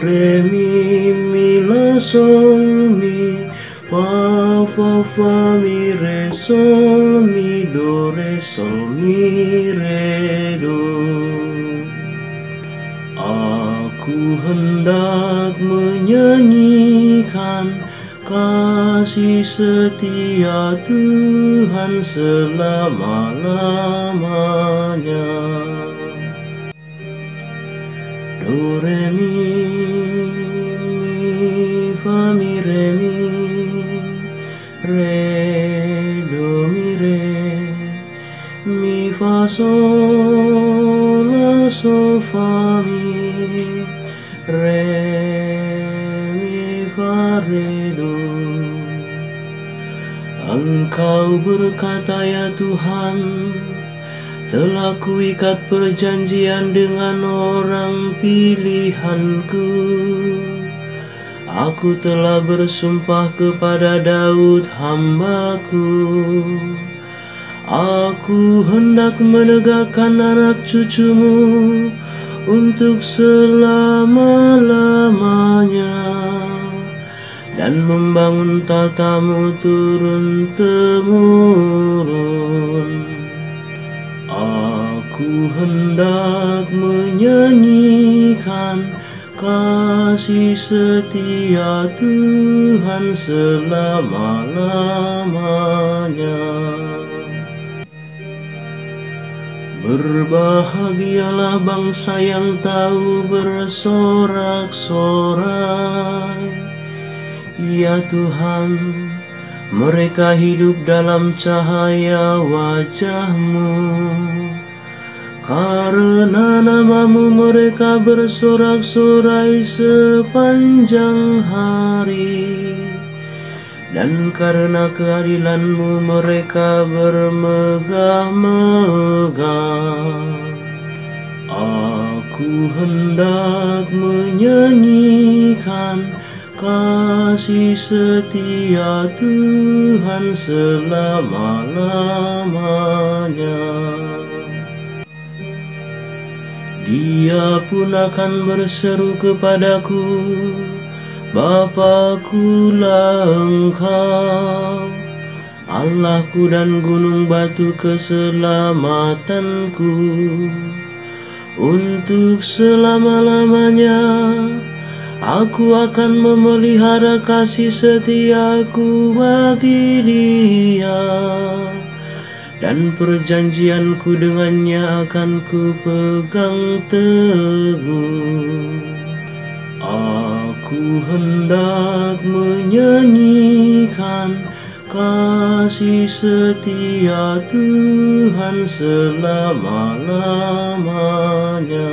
Re, mi, mi, la, sol, mi Fa, fa, fa, mi, re, sol, mi, do, re, sol, mi, re, do. Aku hendak menyanyikan kasih setia Tuhan selama-lamanya. Do, re, mi, Sol, la, sol, fa, mi Re, mi, fa, re, do. Engkau berkata ya Tuhan Telah kuikat perjanjian dengan orang pilihanku. Aku telah bersumpah kepada Daud hambaku Aku hendak menegakkan anak cucumu Untuk selama-lamanya Dan membangun tatamu turun-temurun Aku hendak menyanyikan kasih setia Tuhan selama-lamanya. Berbahagialah bangsa yang tahu bersorak-sorai. Ya Tuhan, mereka hidup dalam cahaya wajah-Mu. Karena namamu mereka bersorak-sorai sepanjang hari Dan karena keadilanmu mereka bermegah-megah. Aku hendak menyanyikan kasih setia Tuhan selama-lamanya. Dia pun akan berseru kepadaku, Bapakkulah engkau, Allahku dan gunung batu keselamatanku. Untuk selama-lamanya, aku akan memelihara kasih setiaku bagi dia dan perjanjianku dengannya akan ku pegang teguh. Aku hendak menyanyikan kasih setia Tuhan selama-lamanya.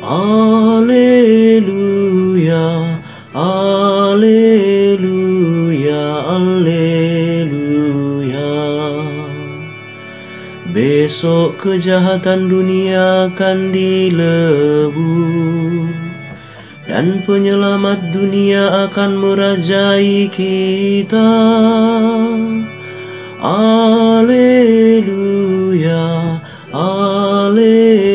Alleluia, Alleluia, Alleluia. Besok kejahatan dunia akan dilebur dan penyelamat dunia akan merajai kita. Alleluia, Alleluia.